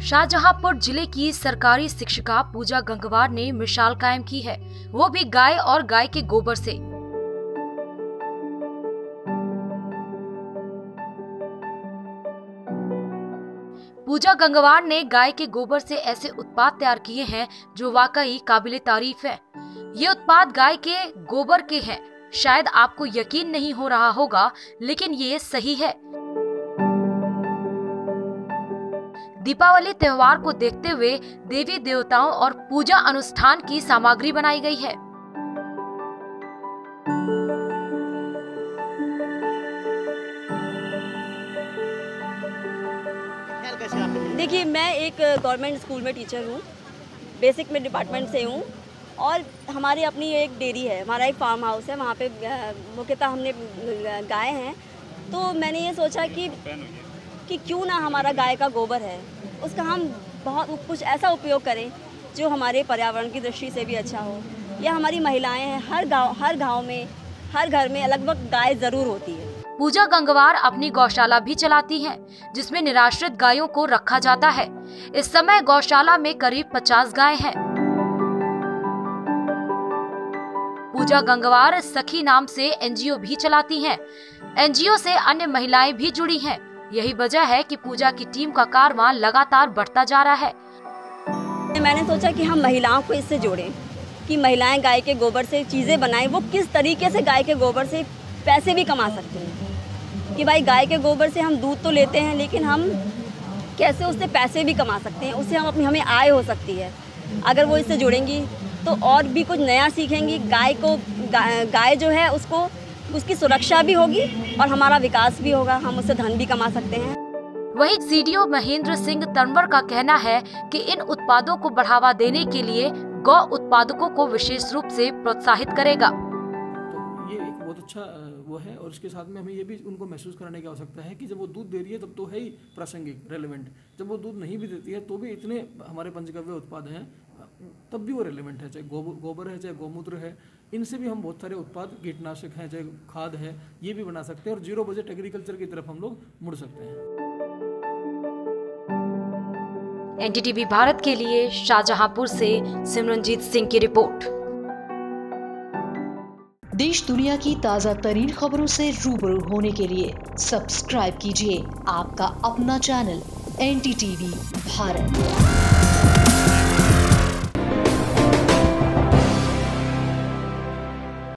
शाहजहांपुर ज़िले की सरकारी शिक्षिका पूजा गंगवार ने मिसाल कायम की है। वो भी गाय और गाय के गोबर से। पूजा गंगवार ने गाय के गोबर से ऐसे उत्पाद तैयार किए हैं जो वाकई काबिल तारीफ़ है। ये उत्पाद गाय के गोबर के हैं। शायद आपको यकीन नहीं हो रहा होगा, लेकिन ये सही है। दीपावली त्योहार को देखते हुए देवी देवताओं और पूजा अनुष्ठान की सामग्री बनाई गई है। देखिए, मैं एक गवर्नमेंट स्कूल में टीचर हूँ। बेसिक में डिपार्टमेंट से हूँ। और हमारी अपनी एक डेयरी है, हमारा एक फार्म हाउस है। वहाँ पे मुख्यतः हमने गाय हैं। तो मैंने ये सोचा कि कि क्यों ना हमारा गाय का गोबर है उसका हम बहुत कुछ ऐसा उपयोग करें जो हमारे पर्यावरण की दृष्टि से भी अच्छा हो या हमारी महिलाएँ हैं हर गाँव हर गाँव में हर घर में लगभग गाय ज़रूर होती है पूजा गंगवार अपनी गौशाला भी चलाती हैं, जिसमें निराश्रित गायों को रखा जाता है इस समय गौशाला में करीब 50 गाय हैं। पूजा गंगवार सखी नाम से एनजीओ भी चलाती हैं। एनजीओ से अन्य महिलाएँ भी जुड़ी हैं। यही वजह है कि पूजा की टीम का कारवां लगातार बढ़ता जा रहा है। मैंने सोचा कि हम महिलाओं को इससे जोड़ें कि महिलाएँ गाय के गोबर से चीज़ें बनाएँ वो किस तरीके से गाय के गोबर से पैसे भी कमा सकते हैं? कि भाई गाय के गोबर से हम दूध तो लेते हैं लेकिन हम कैसे उससे पैसे भी कमा सकते हैं? उससे हम अपनी हमें आय हो सकती है। अगर वो इससे जुड़ेंगी तो और भी कुछ नया सीखेंगी। गाय को गाय, जो है उसको उसकी सुरक्षा भी होगी और हमारा विकास भी होगा, हम उससे धन भी कमा सकते हैं। वही सीडीओ महेंद्र सिंह तनवर का कहना है कि इन उत्पादों को बढ़ावा देने के लिए गौ उत्पादकों को विशेष रूप से प्रोत्साहित करेगा। बहुत अच्छा वो है और इसके साथ में हमें ये भी उनको महसूस कराने की आवश्यकता है कि जब वो दूध दे रही है, तब तो है ही प्रासंगिक रेलिवेंट जब वो दूध नहीं भी देती है तो भी इतने हमारे पंचगव्य उत्पाद हैं तब भी वो रेलिवेंट है, चाहे गोबर है, चाहे गौमूत्र है। इनसे भी हम बहुत सारे उत्पाद, कीटनाशक हैं, चाहे खाद है, ये भी बना सकते हैं और ज़ीरो बजट एग्रीकल्चर की तरफ़ हम लोग मुड़ सकते हैं। एनडीटीवी भारत के लिए शाहजहांपुर से सिमरनजीत सिंह की रिपोर्ट। देश दुनिया की ताज़ा तरीन खबरों से रूबरू होने के लिए सब्सक्राइब कीजिए आपका अपना चैनल एन टी भारत।